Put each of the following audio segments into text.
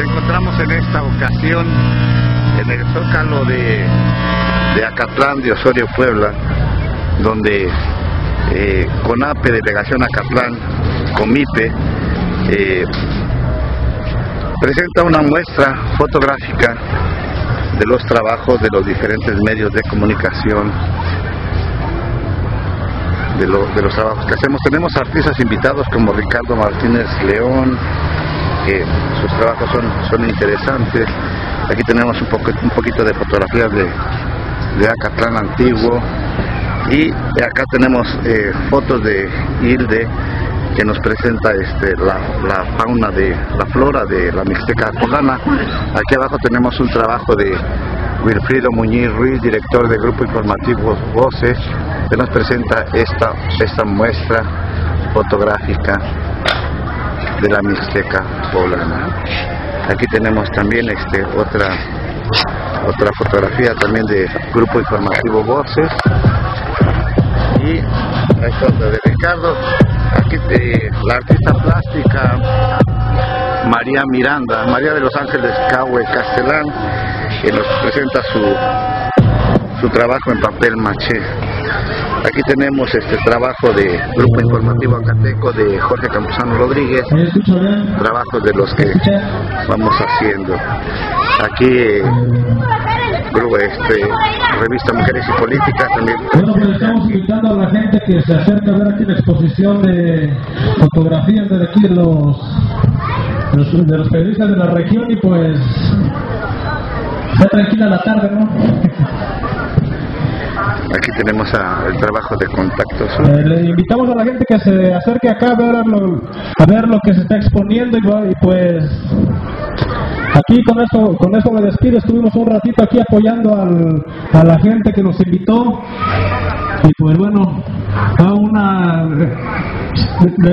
encontramos en esta ocasión en el zócalo de, de Acatlán de Osorio Puebla, donde eh, CONAPE, Delegación Acatlán, COMIPE, eh, presenta una muestra fotográfica de los trabajos de los diferentes medios de comunicación, de, de los trabajos que hacemos. Tenemos artistas invitados como Ricardo Martínez León, que sus trabajos son, son interesantes. Aquí tenemos un, poco, un poquito de fotografías de, de Acatlán antiguo y acá tenemos eh, fotos de Hilde que nos presenta este, la, la, fauna de la flora de la Mixteca Colana. Aquí abajo tenemos un trabajo de Wilfrido Muñiz Ruiz, director del grupo informativo Voces, que nos presenta esta, esta muestra fotográfica de la Mixteca poblana. Aquí tenemos también este, otra, otra fotografía también de Grupo Informativo Voces. Y esta otra de Ricardo. Aquí de la artista plástica María Miranda, María de los Ángeles Cahue Castellán, que nos presenta su, su trabajo en papel maché. Aquí tenemos este trabajo de Grupo Informativo Acateco de Jorge Campuzano Rodríguez, trabajos de los que vamos haciendo. Aquí grupo este revista Mujeres y Políticas también. Bueno, pues estamos invitando a la gente que se acerque a ver aquí la exposición de fotografías de aquí de los, de los periodistas de la región y pues está tranquila la tarde, ¿no? Aquí tenemos a, el trabajo de contactos. Eh, le invitamos a la gente que se acerque acá a ver lo, a ver lo que se está exponiendo y, pues Aquí con eso, con eso me despido. Estuvimos un ratito aquí apoyando al, a la gente que nos invitó. Y pues bueno, a una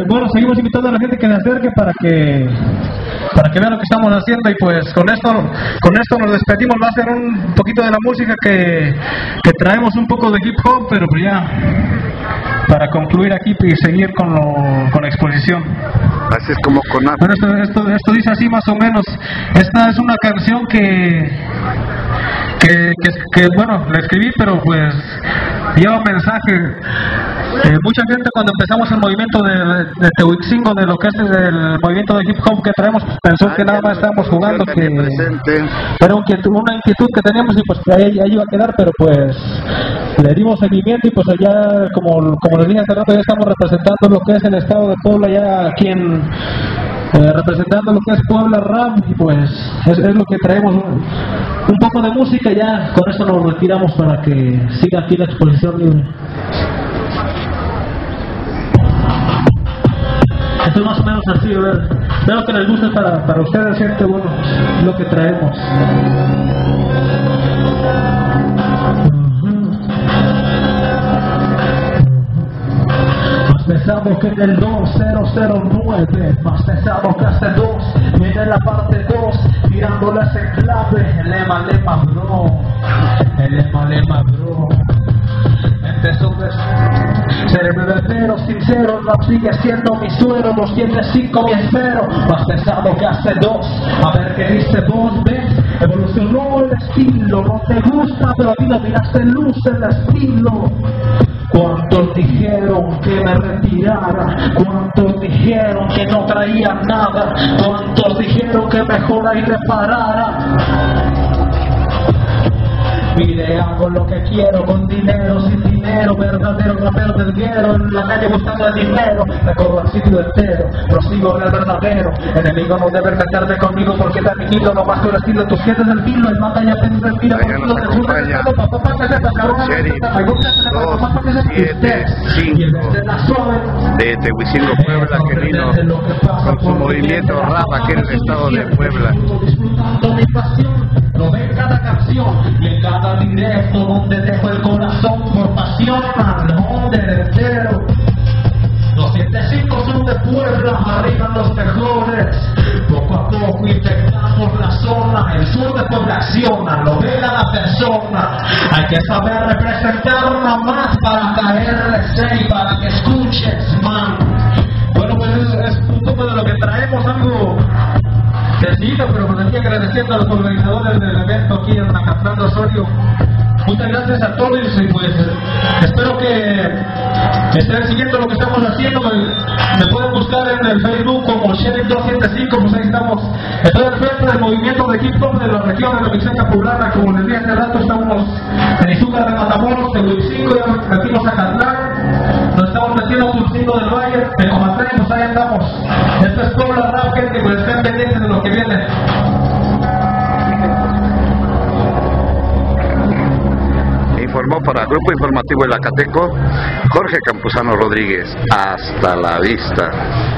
bueno, seguimos invitando a la gente que se acerque para que para que vean lo que estamos haciendo y pues con esto con esto nos despedimos. Va a ser un poquito de la música que, que traemos un poco de hip hop pero pues ya para concluir aquí y seguir con, lo, con la exposición. Así es como con bueno, esto, esto, esto dice así más o menos. Esta es una canción que que, bueno, la escribí pero pues lleva un mensaje. Eh, mucha gente cuando empezamos el movimiento de, de de lo que es el movimiento de hip hop que traemos, pensó que nada más estábamos jugando, que era un, una inquietud que teníamos y pues ahí, ahí, iba a quedar, pero pues le dimos seguimiento y pues allá, como, como les dije hace rato, ya estamos representando lo que es el estado de Puebla, ya aquí en, eh, representando lo que es Puebla Rap y pues es, es, lo que traemos un poco de música ya con eso nos retiramos para que siga aquí la exposición libre esto es más o menos así ver. Veo que les gusta para, para ustedes gente bueno lo que traemos. Pesado que en el 2009, más pesado que este 2, viene la parte 2, tirándoles en clave, lema, lema, bro, el lema, lema, bro. Empezó de ser verdadero, sincero, rap sigue siendo mi suero, los dientes cinco mi espero, más pesado que hace dos, a ver qué dice vos, ves, evolucionó el estilo, no te gusta, pero a ti no miraste luz el estilo. ¿Cuántos dijeron que me retirara? ¿Cuántos dijeron que no traía nada? ¿Cuántos dijeron que mejor ahí reparara? Mire, hago lo que quiero con dinero, sin dinero, verdadero rapero del guero, en la calle buscando el dinero, recorro el sitio entero, prosigo en el verdadero, enemigo no debe meterme conmigo porque mi hilo, no más tu estilo, tus siete del filo, el mata ya te respira, por nos acompaña. Sheriff 275 de Tehuicingo, Puebla, que vino con su movimiento rap aquí en el estado de Puebla. Lo ve en cada canción y en cada directo donde dejo el corazón por pasión al entero. Los 75 son de Puebla, arriba los mejores. Poco a poco integramos la zona, el sur de Puebla acciona, lo ve la persona. Hay que saber representar una más para caerle seis, para que escuches, man. Bueno, pues es, es un poco de lo que traemos, algo gracias a los organizadores del evento aquí en Macatlán Osorio. Muchas gracias a todos y pues espero que estén siguiendo lo que estamos haciendo. Me, pueden buscar en el Facebook como Sheriff 275, pues ahí estamos. Estoy al frente del movimiento de hip hop de la región de la Vicente Poblana, como les dije hace rato, estamos en Izúcar de Matamoros, de Huizingo, ya metimos a Catlán, nos estamos metiendo a Tulcingo del Valle, de Comatlán, pues ahí andamos. Esto es Puebla Rap, gente, pues estén pendientes de lo que viene. Para Grupo Informativo El Acateco Jorge Campuzano Rodríguez. Hasta la vista.